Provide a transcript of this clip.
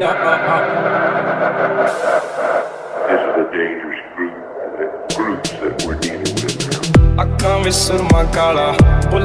ਪਿਆਰ ਪਿਆਰ This is a dangerous group, the groups that we're dealing with now. ਅੱਖਾਂ ਵਿੱਚ ਸੁਰਮਾ ਕਾਲਾ